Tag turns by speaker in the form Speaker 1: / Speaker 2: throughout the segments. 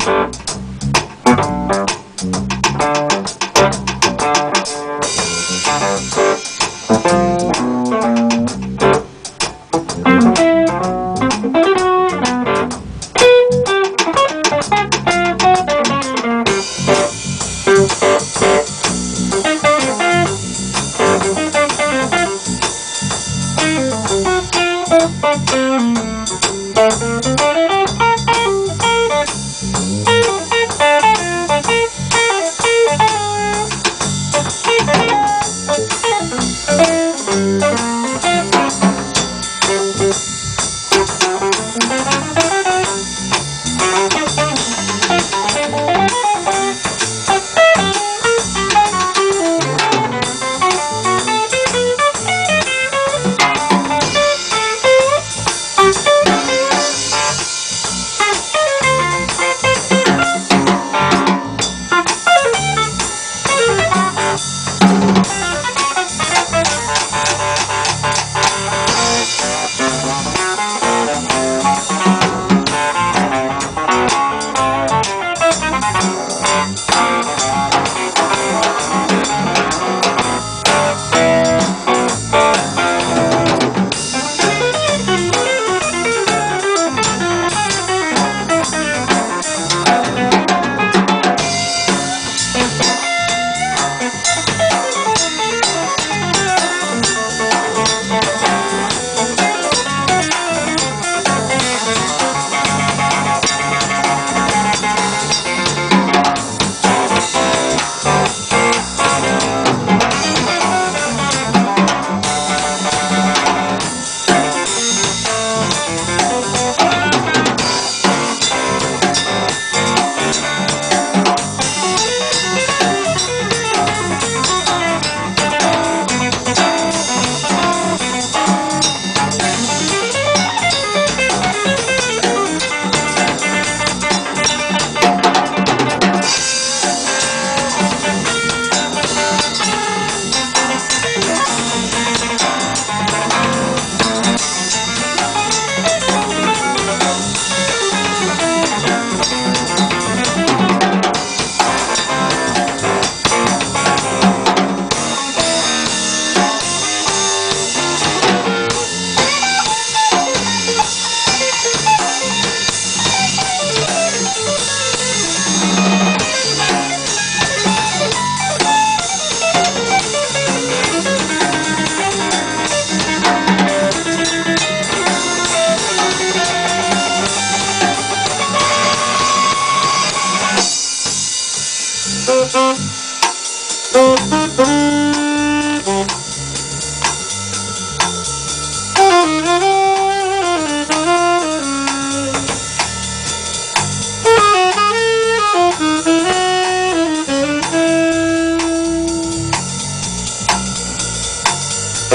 Speaker 1: Thank you.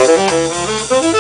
Speaker 1: Música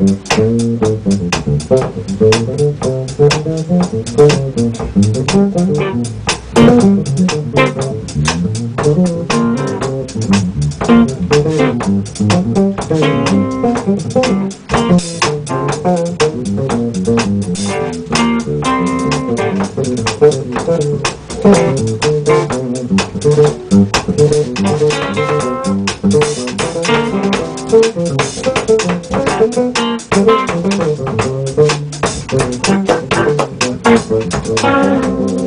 Speaker 1: Mm-hmm. Thank you.